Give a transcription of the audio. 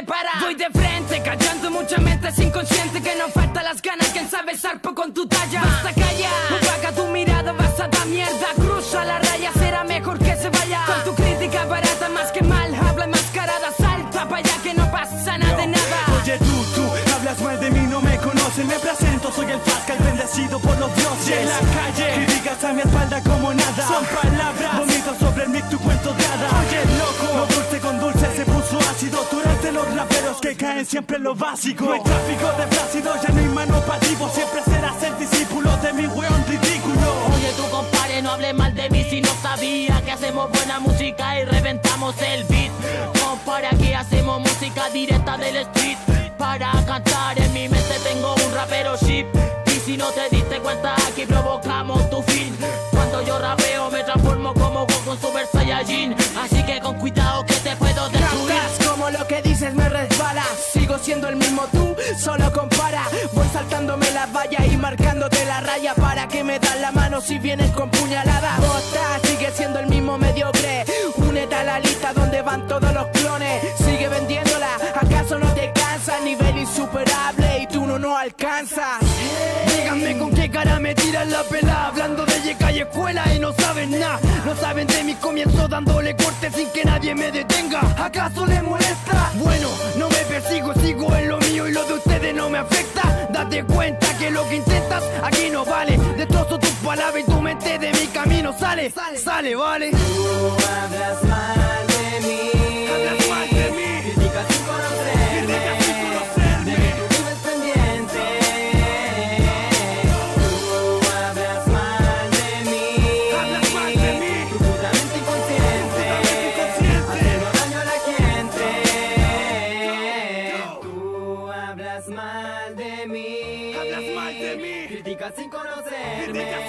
me para. Voy de frente, callando mucha mente es inconsciente que no falta las ganas, quien sabe zarpo con tu talla. Basta calla, apaga tu mirada, vas a dar mierda. Cruza la raya, será mejor que se vaya. Con tu crítica barata, más que mal, habla mascarada, salta para allá que no pasa nada de nada. Oye tú, tú, hablas mal de mí, no me conocen Me presento, soy el Fasca, el bendecido por los dioses En la calle, críticas a mi espalda como nada Son palabras, bonitas sobre el mic, tu cuento de hadas Oye loco, lo dulce con dulce se puso ácido Tú los raperos que caen siempre en lo básico No hay tráfico de plácido, ya no hay mano pasivo Siempre serás el discípulo de mi weón ridículo Oye, tu compadre, no hable mal de mí si no sabía que hacemos buena música y reventamos el beat. Compadre, aquí hacemos música directa del street. Para cantar en mi mente tengo un rapero ship. Y si no te diste cuenta, aquí provocamos siendo el mismo tú, solo compara. Voy saltándome la valla y marcándote la raya Para que me das la mano si vienes con puñalada. Bota, sigue siendo el mismo mediocre. Únete a la lista donde van todos los clones. Sigue vendiéndola, ¿acaso no te cansa? Nivel insuperable y tú no no alcanzas. Díganme con qué cara me tiran la pela. Hablando de yeca y escuela y no saben nada. No saben de mi comienzo dándole corte sin que nadie me detenga. ¿Acaso le molesta? Bueno, no sigo en lo mío y lo de ustedes no me afecta. Date cuenta que lo que intentas aquí no vale. Destrozo tus palabras y tu mente de mi camino sale. Sale, vale. Hablas mal de mí. Mí. Criticas sin conocerme.